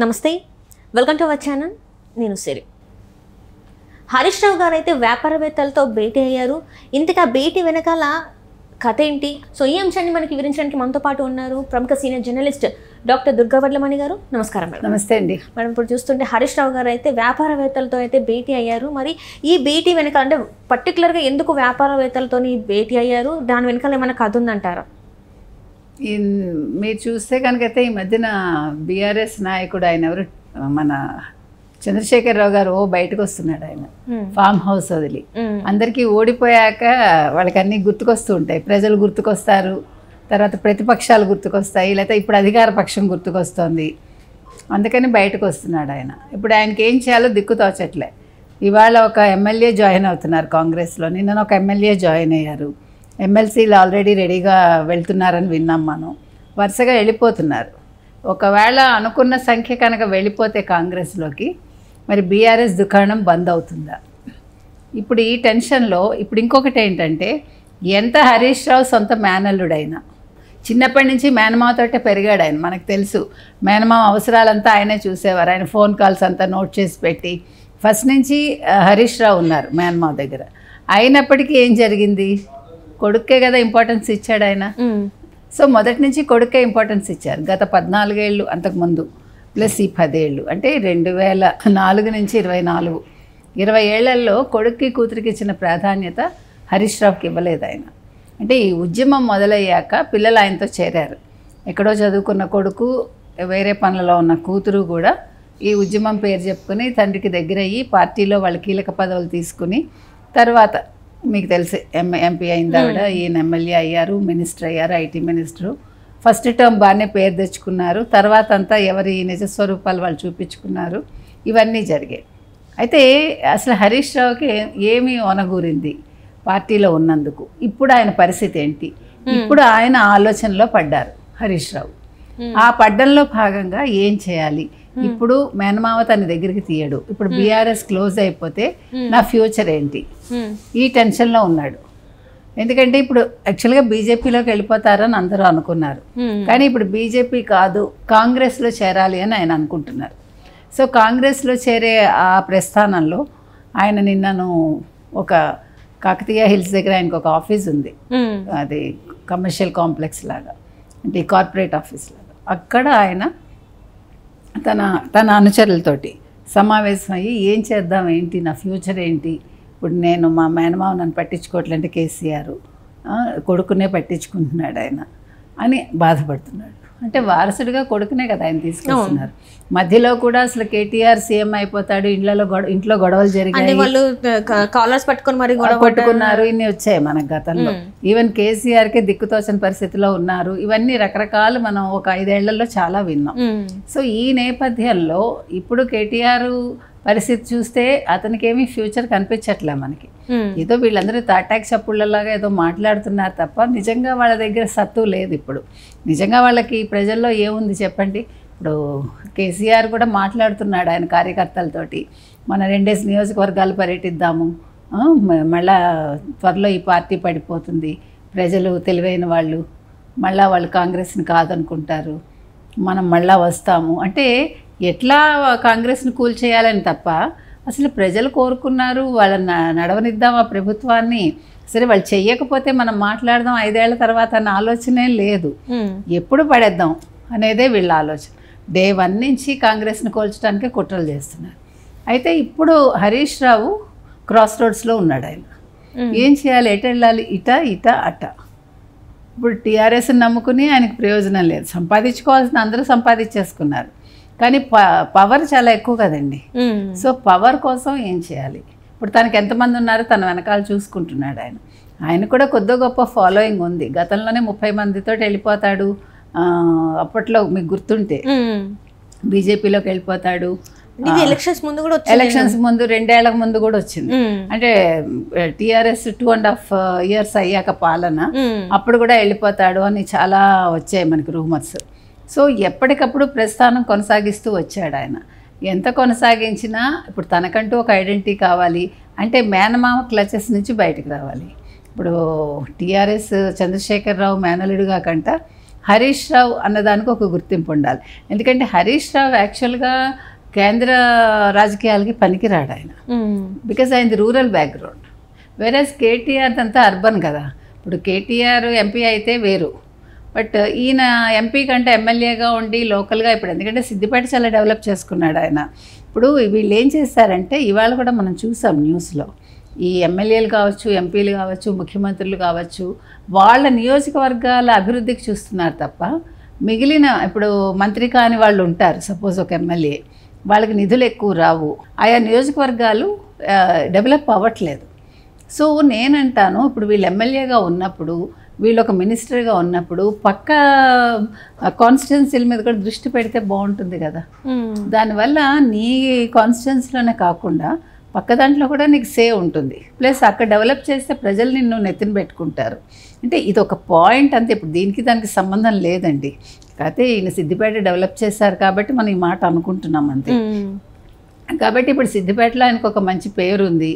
నమస్తే. Welcome to our channel నేను సిరి. హరీష్ రావు గారు అయితే వ్యాపారవేత్తలతో భేటీ అయ్యారు. ఇంతగా భేటీ వెనకాల కథ ఏంటి? సో ఈ అంశాన్ని మనకి వివరించడానికి మనతో పాటు ఉన్నారు ప్రముఖ సీనియర్ జర్నలిస్ట్ డాక్టర్ దుర్గావడ్లమణి గారు. నమస్కారం మేడం. నమస్తే అండి. మేడం ఇప్పుడు చూస్తుంటే హరీష్ రావు గారు అయితే వ్యాపారవేత్తలతో అయితే భేటీ అయ్యారు. మరి ఈ భేటీ వెనకాల అంటే పర్టికులర్గా ఎందుకు వ్యాపారవేత్తలతో భేటీ అయ్యారు? దాని వెనకాల ఏమైనా కథ ఉందంటారా? మీరు చూస్తే కనుకైతే ఈ మధ్యన బీఆర్ఎస్ నాయకుడు ఆయన ఎవరు? మన చంద్రశేఖరరావు గారు ఓ బయటకు వస్తున్నాడు ఆయన ఫామ్ హౌస్ వదిలి. అందరికీ ఓడిపోయాక వాళ్ళకి అన్నీ గుర్తుకొస్తూ ఉంటాయి ప్రజలు గుర్తుకొస్తారు. తర్వాత ప్రతిపక్షాలు గుర్తుకొస్తాయి. లేకపోతే ఇప్పుడు అధికార పక్షం గుర్తుకొస్తుంది. అందుకని బయటకు వస్తున్నాడు ఆయన. ఇప్పుడు ఆయనకి ఏం చేయాలో దిక్కు తోచట్లే. ఇవాళ ఒక ఎమ్మెల్యే జాయిన్ అవుతున్నారు కాంగ్రెస్లో. నిన్న ఒక ఎమ్మెల్యే జాయిన్ అయ్యారు. ఎమ్మెల్సీలు ఆల్రెడీ రెడీగా వెళ్తున్నారని విన్నాం మనం. వరుసగా వెళ్ళిపోతున్నారు. ఒకవేళ అనుకున్న సంఖ్య కనుక వెళ్ళిపోతే కాంగ్రెస్లోకి మరి బీఆర్ఎస్ దుకాణం బంద్ అవుతుందా? ఇప్పుడు ఈ టెన్షన్లో ఇప్పుడు ఇంకొకటి ఏంటంటే ఎంత హరీష్ రావు సొంత మేనల్లుడైనా చిన్నప్పటి నుంచి మేనమావతోటే పెరిగాడు ఆయన మనకు తెలుసు. మేనమావ అవసరాలంతా ఆయనే చూసేవారు. ఆయన ఫోన్ కాల్స్ అంతా నోట్ చేసి పెట్టి ఫస్ట్ నుంచి హరీష్ రావు ఉన్నారు మేనమావ దగ్గర. అయినప్పటికీ ఏం జరిగింది? కొడుక్కే కదా ఇంపార్టెన్స్ ఇచ్చాడు ఆయన. సో మొదటి నుంచి కొడుకే ఇంపార్టెన్స్ ఇచ్చారు. గత పద్నాలుగేళ్ళు అంతకుముందు ప్లస్ ఈ పదేళ్ళు. అంటే రెండు వేల నాలుగు నుంచి ఇరవై నాలుగు. ఇరవై ఏళ్ళలో కొడుక్కి కూతురికి ఇచ్చిన ప్రాధాన్యత హరీష్ రావుకి ఇవ్వలేదు ఆయన. అంటే ఈ ఉద్యమం మొదలయ్యాక పిల్లలు ఆయనతో చేరారు. ఎక్కడో చదువుకున్న కొడుకు వేరే పనులలో ఉన్న కూతురు కూడా ఈ ఉద్యమం పేరు చెప్పుకుని తండ్రికి దగ్గరయ్యి పార్టీలో వాళ్ళ కీలక పదవులు తీసుకుని తర్వాత మీకు తెలిసి ఎం ఎంపీ అయింది ఆవిడ. ఈయన ఎమ్మెల్యే అయ్యారు మినిస్టర్ అయ్యారు ఐటీ మినిస్టరు. ఫస్ట్ టర్మ్ బాగానే పేరు తెచ్చుకున్నారు. తర్వాత అంతా ఎవరి నిజస్వరూపాలు వాళ్ళు చూపించుకున్నారు. ఇవన్నీ జరిగాయి. అయితే అసలు హరీష్ రావుకి ఏమి ఒనగూరింది పార్టీలో ఉన్నందుకు. ఇప్పుడు ఆయన పరిస్థితి ఏంటి? ఇప్పుడు ఆయన ఆలోచనలో పడ్డారు హరీష్ రావు. ఆ పడ్డంలో భాగంగా ఏం చేయాలి? ఇప్పుడు మేనమావ తన దగ్గరికి తీయడు. ఇప్పుడు బీఆర్ఎస్ క్లోజ్ అయిపోతే నా ఫ్యూచర్ ఏంటి? ఈ టెన్షన్లో ఉన్నాడు. ఎందుకంటే ఇప్పుడు యాక్చువల్గా బీజేపీలోకి వెళ్ళిపోతారని అందరూ అనుకున్నారు. కానీ ఇప్పుడు బీజేపీ కాదు కాంగ్రెస్లో చేరాలి అని ఆయన అనుకుంటున్నారు. సో కాంగ్రెస్లో చేరే ఆ ప్రస్థానంలో ఆయన నిన్నను ఒక కాకతీయ హిల్స్ దగ్గర ఆయనకు ఒక ఆఫీస్ ఉంది. అది కమర్షియల్ కాంప్లెక్స్ లాగా అంటే కార్పొరేట్ ఆఫీస్ లాగా. అక్కడ ఆయన తన తన అనుచరులతోటి సమావేశం అయ్యి ఏం చేద్దాం ఏంటి నా ఫ్యూచర్ ఏంటి? ఇప్పుడు నేను మా మేనమావ నన్ను పట్టించుకోవట్లంటే కేసీఆర్ కొడుకునే పట్టించుకుంటున్నాడు ఆయన అని బాధపడుతున్నాడు. అంటే వారసుడిగా కొడుకునే కదా ఆయన తీసుకొస్తున్నారు. మధ్యలో కూడా అసలు కేటీఆర్ సీఎం అయిపోతాడు ఇంట్లో గొడవ ఇంట్లో గొడవలు జరిగాయి. వాళ్ళు కాలర్స్ పట్టుకొని మరి గొడవ పట్టుకున్నారు ఇన్ని వచ్చాయి మన గతంలో. ఈవెన్ కేసీఆర్కే దిక్కుతోచని పరిస్థితిలో ఉన్నారు. ఇవన్నీ రకరకాలు మనం ఒక ఐదేళ్ళలో చాలా విన్నాం. సో ఈ నేపథ్యంలో ఇప్పుడు కేటీఆర్ పరిస్థితి చూస్తే అతనికి ఏమీ ఫ్యూచర్ కనిపించట్లే మనకి. ఏదో వీళ్ళందరూ తాటాక్ చప్పుళ్ళలాగా ఏదో మాట్లాడుతున్నారు తప్ప నిజంగా వాళ్ళ దగ్గర సత్తు లేదు ఇప్పుడు. నిజంగా వాళ్ళకి ప్రజల్లో ఏముంది చెప్పండి? ఇప్పుడు కేసీఆర్ కూడా మాట్లాడుతున్నాడు ఆయన కార్యకర్తలతోటి. మన రెండేసి నియోజకవర్గాలు పర్యటిద్దాము. మళ్ళా త్వరలో ఈ పార్టీ పడిపోతుంది. ప్రజలు తెలివైన వాళ్ళు. మళ్ళా వాళ్ళు కాంగ్రెస్ని కాదనుకుంటారు. మనం మళ్ళా వస్తాము. అంటే ఎట్లా కాంగ్రెస్ని కూల్చేయాలని తప్ప అసలు ప్రజలు కోరుకున్నారు వాళ్ళని న- నడవనిద్దాం ఆ ప్రభుత్వాన్ని. సరే వాళ్ళు చెయ్యకపోతే మనం మాట్లాడదాం ఐదేళ్ళ తర్వాత అన్న ఆలోచనే లేదు. ఎప్పుడు పడేద్దాం అనేదే వీళ్ళ ఆలోచన. డే వన్ నుంచి కాంగ్రెస్ని కోల్చడానికే కుట్రలు చేస్తున్నారు. అయితే ఇప్పుడు హరీష్ రావు క్రాస్ రోడ్స్లో ఉన్నాడు ఆయన. ఏం చేయాలి? ఎటు వెళ్ళాలి? ఇట ఇట అట. ఇప్పుడు టీఆర్ఎస్ని నమ్ముకుని ఆయనకు ప్రయోజనం లేదు. సంపాదించుకోవాల్సిన అందరూ సంపాదించేసుకున్నారు. కానీ పవర్ చాలా ఎక్కువ కదండి. సో పవర్ కోసం ఏం చేయాలి? ఇప్పుడు తనకి ఎంతమంది ఉన్నారో? తన వెనకాల చూసుకుంటున్నాడు ఆయన. ఆయన కూడా కొద్ది గొప్ప ఫాలోయింగ్ ఉంది. గతంలోనే ముప్పై మందితో వెళ్ళిపోతాడు. అప్పట్లో మీకు గుర్తుంటే. బీజేపీలోకి వెళ్ళిపోతాడు. ఎలక్షన్స్ ముందు కూడా ఎలక్షన్స్ ముందు రెండేళ్ళ ముందు కూడా వచ్చింది. అంటే TRS two and half years అయ్యాక పాలన. అప్పుడు కూడా వెళ్ళిపోతాడు అని చాలా వచ్చాయి మనకి రూమర్స్ సో ఎప్పటికప్పుడు ప్రస్థానం కొనసాగిస్తూ వచ్చాడు ఆయన. ఎంత కొనసాగించినా ఇప్పుడు తనకంటూ ఒక ఐడెంటిటీ కావాలి అంటే మేనమామ క్లచెస్ నుంచి బయటకు రావాలి. ఇప్పుడు టీఆర్ఎస్ చంద్రశేఖరరావు మేనలుడిగా కంట హరీష్ రావు అన్నదానికి ఒక గుర్తింపు ఉండాలి. ఎందుకంటే హరీష్ రావు యాక్చువల్గా కేంద్ర రాజకీయాలకి పనికిరాడు ఆయన. బికాజ్ ఆయనది రూరల్ బ్యాక్గ్రౌండ్. వేరేస్ కేటీఆర్ అంతా అర్బన్ కదా. ఇప్పుడు కేటీఆర్ ఎంపీ అయితే వేరు. బట్ ఈయన ఎంపీ కంటే ఎమ్మెల్యేగా ఉండి లోకల్గా ఇప్పుడు ఎందుకంటే సిద్దిపేట చాలా డెవలప్ చేసుకున్నాడు ఆయన. ఇప్పుడు వీళ్ళు ఏం చేస్తారంటే ఇవాళ కూడా మనం చూసాం న్యూస్లో. ఈ ఎమ్మెల్యేలు కావచ్చు ఎంపీలు కావచ్చు ముఖ్యమంత్రులు కావచ్చు వాళ్ళ నియోజకవర్గాల అభివృద్ధికి చూస్తున్నారు తప్ప మిగిలిన ఇప్పుడు మంత్రి కాని వాళ్ళు ఉంటారు సపోజ్ ఒక ఎమ్మెల్యే. వాళ్ళకి నిధులు ఎక్కువ రావు. ఆయా నియోజకవర్గాలు డెవలప్ అవ్వట్లేదు. సో నేనంటాను ఇప్పుడు వీళ్ళు ఎమ్మెల్యేగా ఉన్నప్పుడు వీళ్ళు ఒక మినిస్టర్గా ఉన్నప్పుడు పక్క కాన్స్టిట్యున్సీల మీద కూడా దృష్టి పెడితే బాగుంటుంది కదా. దానివల్ల నీ కాన్స్టిట్యున్సీలోనే కాకుండా పక్క దాంట్లో కూడా నీకు సేవ్ ఉంటుంది. ప్లస్ అక్కడ డెవలప్ చేస్తే ప్రజలు నిన్ను నెత్తిన పెట్టుకుంటారు. అంటే ఇది ఒక పాయింట్ అంతే. ఇప్పుడు దీనికి దానికి సంబంధం లేదండి. కాకపోతే ఈయన సిద్దిపేట డెవలప్ చేశారు కాబట్టి మనం ఈ మాట అనుకుంటున్నాం అంతే. కాబట్టి ఇప్పుడు సిద్దిపేటలో ఆయనకు ఒక మంచి పేరు ఉంది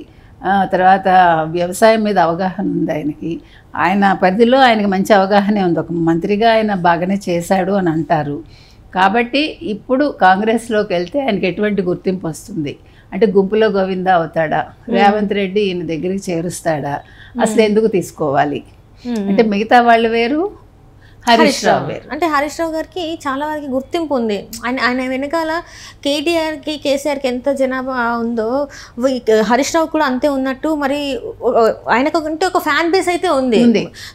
తర్వాత వ్యవసాయం మీద అవగాహన ఉంది ఆయనకి. ఆయన పరిధిలో ఆయనకి మంచి అవగాహనే ఉంది. ఒక మంత్రిగా ఆయన బాగానే చేశాడు అని అంటారు. కాబట్టి ఇప్పుడు కాంగ్రెస్లోకి వెళ్తే ఆయనకి ఎటువంటి గుర్తింపు వస్తుంది? అంటే గుంపులో గోవిందా అవుతాడా? రేవంత్ రెడ్డి ఈయన దగ్గరికి చేరుస్తాడా? అసలు ఎందుకు తీసుకోవాలి? అంటే మిగతా వాళ్ళు వేరు హరీష్ రావు. వేరు అంటే హరీష్ రావు గారికి చాలా వరకు గుర్తింపు ఉంది. ఆయన ఆయన వెనకాల కేటీఆర్కి కేసీఆర్కి ఎంత జనాభా ఉందో హరీష్ రావు కూడా అంతే ఉన్నట్టు మరి ఆయనకు అంటే ఒక ఫ్యాన్ బేస్ అయితే ఉంది.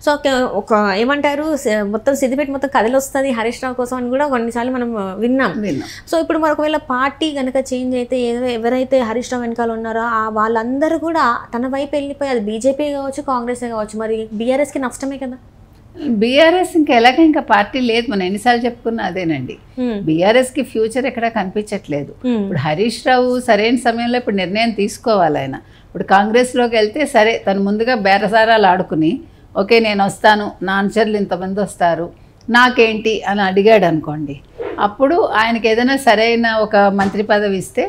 సో ఒక- ఏమంటారు మొత్తం సిద్దిపేట మొత్తం కథలు వస్తుంది హరీష్ రావు కోసం అని కూడా కొన్నిసార్లు మనం విన్నాం. విన్నాం. సో ఇప్పుడు మరి ఒకవేళ పార్టీ కనుక చేంజ్ అయితే ఏదో- ఎవరైతే హరీష్ రావు వెనకాల ఉన్నారో ఆ వాళ్ళందరూ కూడా తన వైపు వెళ్ళిపోయి అది బీజేపీ కావచ్చు కాంగ్రెస్ కావచ్చు మరి బీఆర్ఎస్కి నష్టమే కదా? బీఆర్ఎస్ ఇంకా ఎలాగ ఇంకా పార్టీ లేదు. మనం ఎన్నిసార్లు చెప్పుకున్నా అదేనండి. బీఆర్ఎస్కి ఫ్యూచర్ ఎక్కడ కనిపించట్లేదు. ఇప్పుడు హరీష్ రావు సరైన సమయంలో ఇప్పుడు నిర్ణయం తీసుకోవాలి ఆయన. ఇప్పుడు కాంగ్రెస్లోకి వెళ్తే సరే తను ముందుగా బేరసారాలు ఆడుకుని ఓకే నేను వస్తాను నా అనుచరులు ఇంతమంది వస్తారు నాకేంటి అని అడిగాడు అనుకోండి. అప్పుడు ఆయనకి ఏదైనా సరైన ఒక మంత్రి పదవి ఇస్తే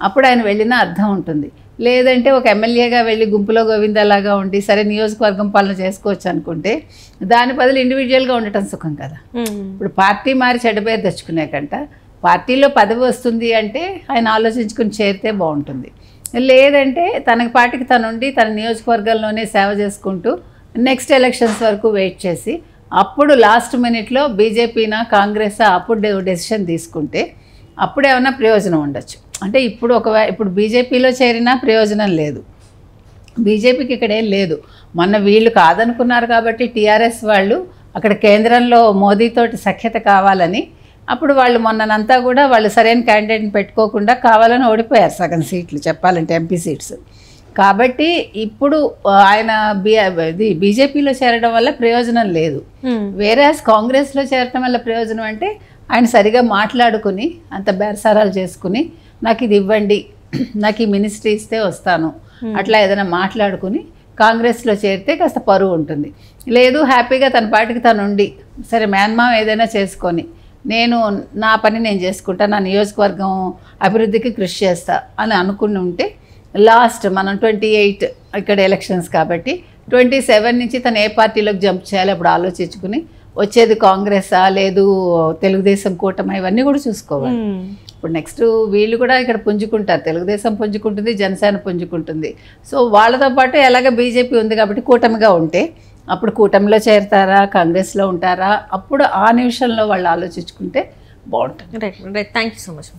అప్పుడు ఆయన వెళ్ళిన అర్థం ఉంటుంది. లేదంటే ఒక ఎమ్మెల్యేగా వెళ్ళి గుంపులో గోవిందలాగా ఉండి సరే నియోజకవర్గం పాలన చేసుకోవచ్చు అనుకుంటే దాని బదులు ఇండివిజువల్గా ఉండటం సుఖం కదా. ఇప్పుడు పార్టీ మారి చెడ్డ పేరు తెచ్చుకునే కంట పార్టీలో పదవి వస్తుంది అంటే ఆయన ఆలోచించుకుని చేరితే బాగుంటుంది. లేదంటే తనకి పార్టీకి తనుండి తన నియోజకవర్గంలోనే సేవ చేసుకుంటూ నెక్స్ట్ ఎలక్షన్స్ వరకు వెయిట్ చేసి అప్పుడు లాస్ట్ మినిట్లో బీజేపీనా కాంగ్రెస్ అప్పుడు డెసిషన్ తీసుకుంటే అప్పుడు ఏమైనా ప్రయోజనం ఉండొచ్చు. అంటే ఇప్పుడు ఒక ఇప్పుడు బీజేపీలో చేరినా ప్రయోజనం లేదు. బీజేపీకి ఇక్కడ ఏం లేదు. మొన్న వీళ్ళు కాదనుకున్నారు కాబట్టి టీఆర్ఎస్ వాళ్ళు అక్కడ కేంద్రంలో మోదీతోటి సఖ్యత కావాలని అప్పుడు వాళ్ళు మొన్ననంతా కూడా వాళ్ళు సరైన క్యాండిడేట్ని పెట్టుకోకుండా కావాలని ఓడిపోయారు సగం సీట్లు చెప్పాలంటే ఎంపీ సీట్స్. కాబట్టి ఇప్పుడు ఆయన బీ ఇది బీజేపీలో చేరడం వల్ల ప్రయోజనం లేదు. వేరే కాంగ్రెస్లో చేరడం వల్ల ప్రయోజనం అంటే ఆయన సరిగా మాట్లాడుకుని అంత బేరసారాలు చేసుకుని నాకు ఇది ఇవ్వండి నాకు ఈ మినిస్ట్రీ ఇస్తే వస్తాను. అట్లా ఏదైనా మాట్లాడుకుని కాంగ్రెస్లో చేరితే కాస్త పరువు ఉంటుంది. లేదు హ్యాపీగా తన పాటికి తను ఉండి సరే మేన్మాం ఏదైనా చేసుకొని నేను నా పని నేను చేసుకుంటా నా నియోజకవర్గం అభివృద్ధికి కృషి చేస్తా అని అనుకుని ఉంటే లాస్ట్ మనం ట్వంటీ ఎయిట్ ఇక్కడ ఎలక్షన్స్ కాబట్టి ట్వంటీ సెవెన్ నుంచి తను ఏ పార్టీలోకి జంప్ చేయాలి అప్పుడు ఆలోచించుకుని వచ్చేది కాంగ్రెసా లేదు తెలుగుదేశం కూటమి ఇవన్నీ కూడా చూసుకోవాలి. ఇప్పుడు నెక్స్ట్ వీళ్ళు కూడా ఇక్కడ పుంజుకుంటారు. తెలుగుదేశం పుంజుకుంటుంది జనసేన పుంజుకుంటుంది. సో వాళ్ళతో పాటు ఎలాగ బీజేపీ ఉంది కాబట్టి కూటమిగా ఉంటే అప్పుడు కూటమిలో చేరతారా కాంగ్రెస్లో ఉంటారా అప్పుడు ఆ నిమిషంలో వాళ్ళు ఆలోచించుకుంటే బాగుంటుంది. Right right thank you so much